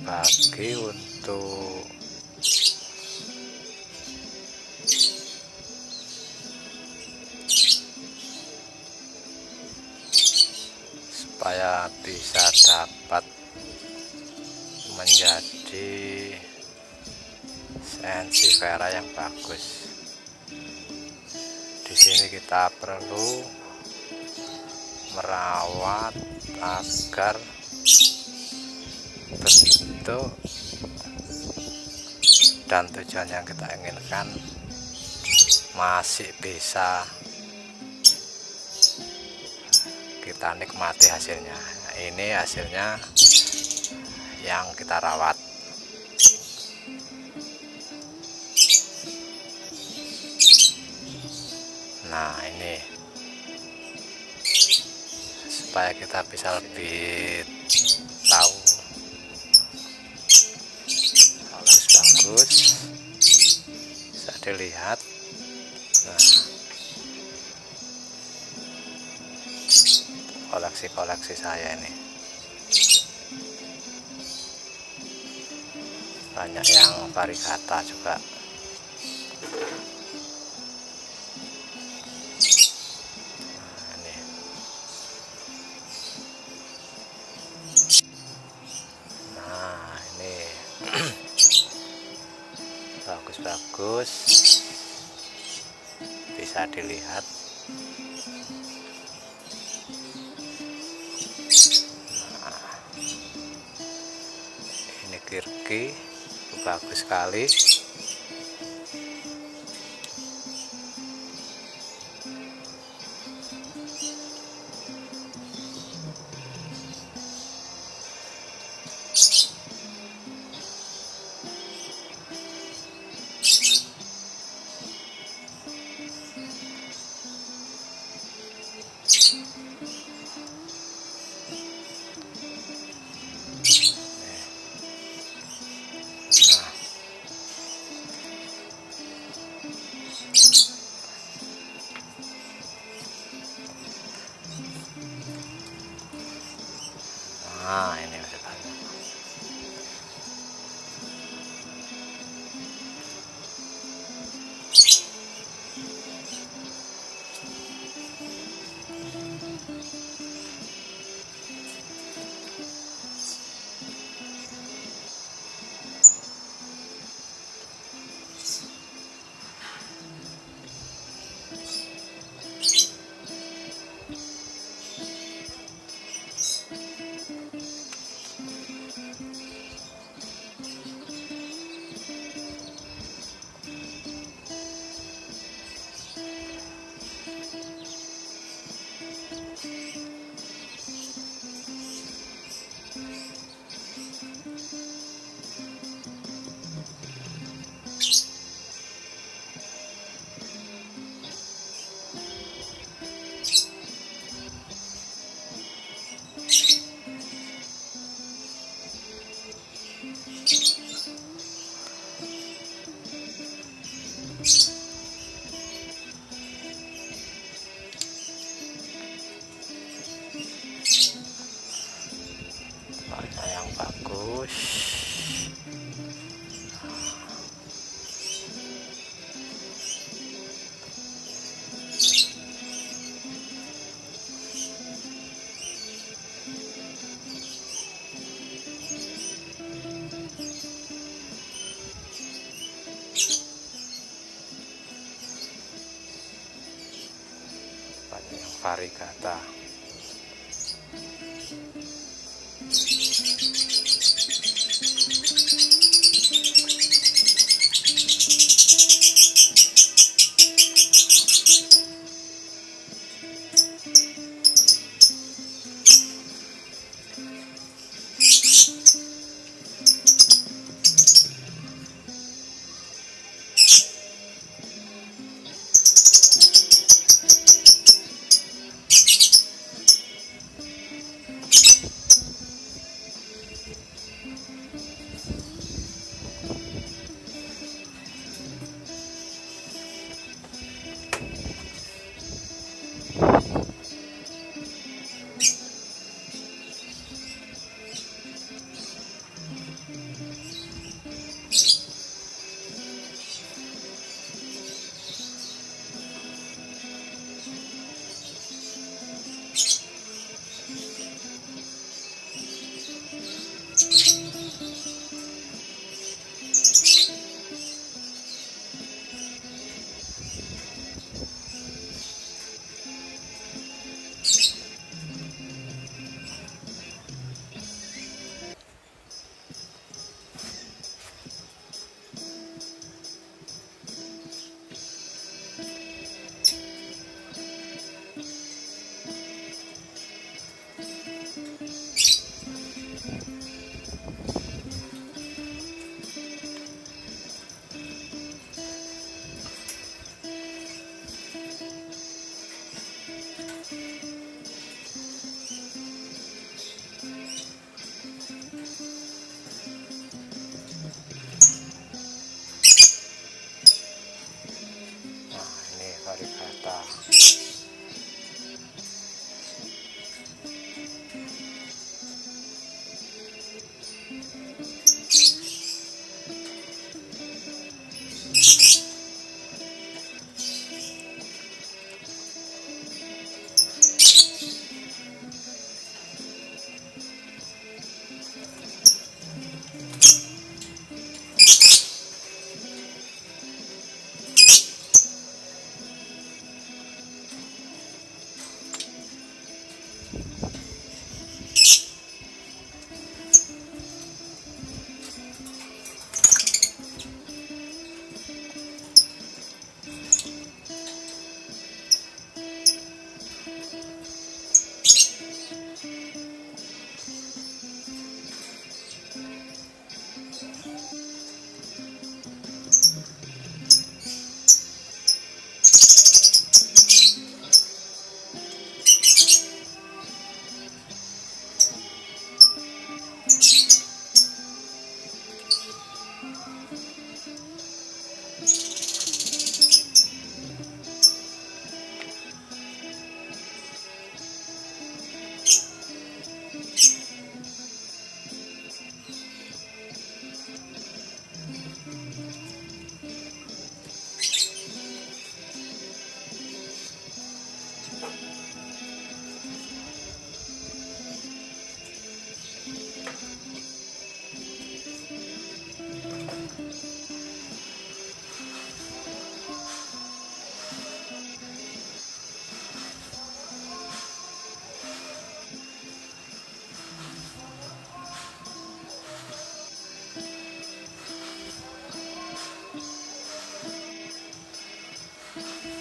berbagi untuk supaya bisa dapat menjadi sensifera yang bagus. Di sini kita perlu merawat agar bentuk dan tujuan yang kita inginkan masih bisa kita nikmati hasilnya. Nah, ini hasilnya yang kita rawat. Nah ini. Supaya kita bisa lebih dilihat. Nah. Koleksi-koleksi saya ini. Banyak yang varigata juga bagus-bagus bisa dilihat. Ini kirki bagus sekali bagus. Banyak yang varigata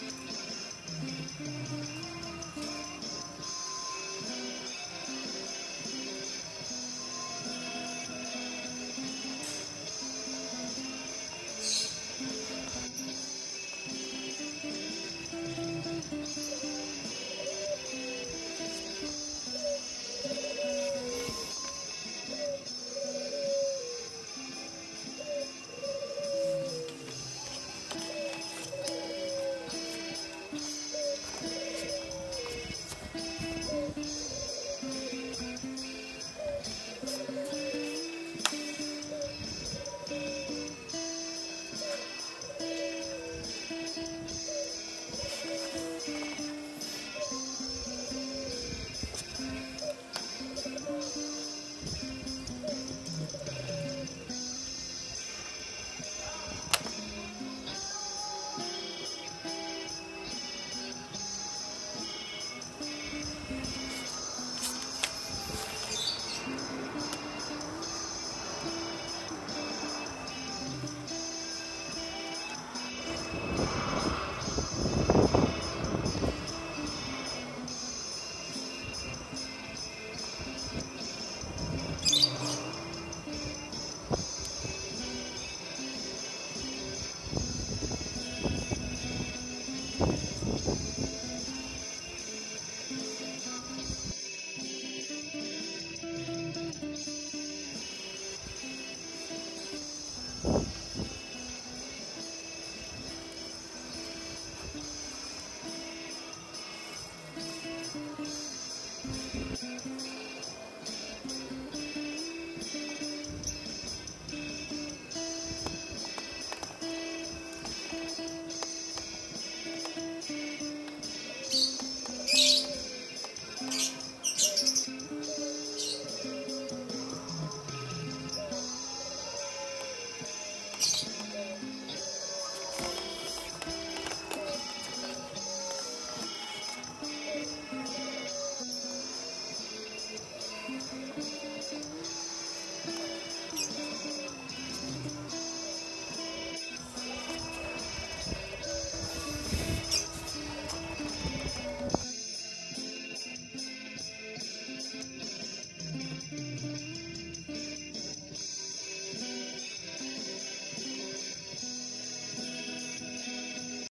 Thank you.